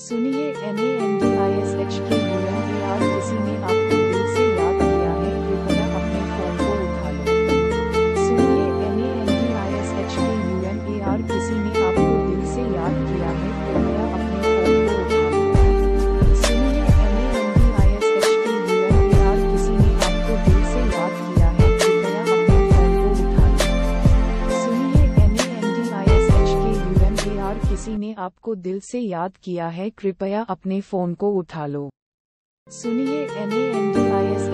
सुनिए M A N D I S H K U N A R किसी ने आपको दिल से याद किया है, कृपया अपने फ़ोन को उठा लो। सुनिए M A N D I S H K U N A R किसी ने एन किसी ने आपको दिल से याद किया है, कृपया अपने फ़ोन को उठा लो। सुनिए N A N D I S